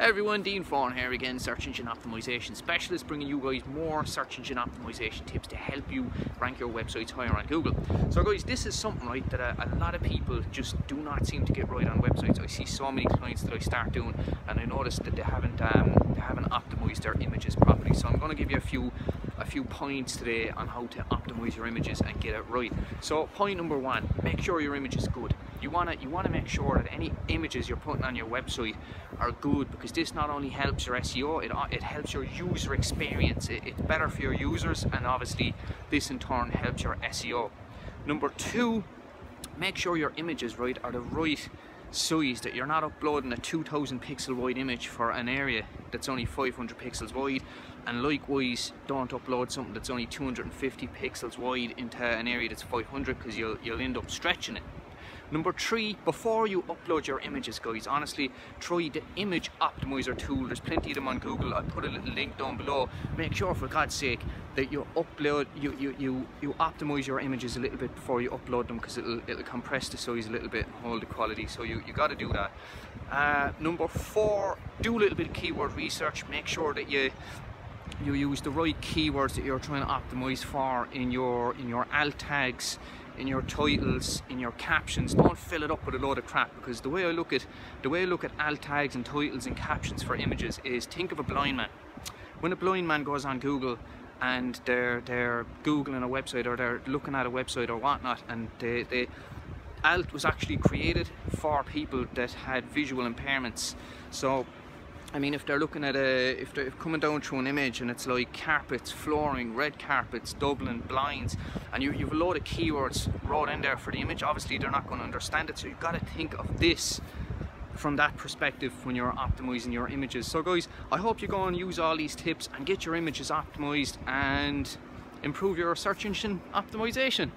everyone, Dean Foran here again, Search Engine Optimization Specialist, bringing you guys more search engine optimization tips to help you rank your websites higher on Google. So guys, this is something right that a, a, lot of people just do not seem to get right on websites. I see so many clients that I start doing and I notice that they haven't um, they haven't optimized their images properly. So I'm going to give you a few a few points today on how to optimize your images and get it right. So point number one, make sure your image is good. You want to you want to make sure that any images you're putting on your website are good because this not only helps your SEO, it, it helps your user experience. It, it's better for your users and obviously this in turn helps your SEO. Number two, make sure your images right are the right size that you're not uploading a 2000 pixel wide image for an area that's only 500 pixels wide and likewise don't upload something that's only 250 pixels wide into an area that's 500 because you'll, you'll end up stretching it Number three, before you upload your images, guys, honestly, try the image optimizer tool. There's plenty of them on Google. I'll put a little link down below. Make sure, for God's sake, that you upload, you you you, you optimize your images a little bit before you upload them because it'll it'll compress the size a little bit and hold the quality. So you you got to do that. Uh, number four, do a little bit of keyword research. Make sure that you you use the right keywords that you're trying to optimize for in your in your alt tags in your titles in your captions. Don't fill it up with a load of crap because the way I look at the way I look at alt tags and titles and captions for images is think of a blind man. When a blind man goes on Google and they're they're googling a website or they're looking at a website or whatnot and they, they alt was actually created for people that had visual impairments. So I mean, if they're looking at a, if they're coming down through an image and it's like carpets, flooring, red carpets, Dublin, blinds, and you, you've a load of keywords wrote in there for the image, obviously they're not going to understand it. So you've got to think of this from that perspective when you're optimizing your images. So guys, I hope you go and use all these tips and get your images optimized and improve your search engine optimization.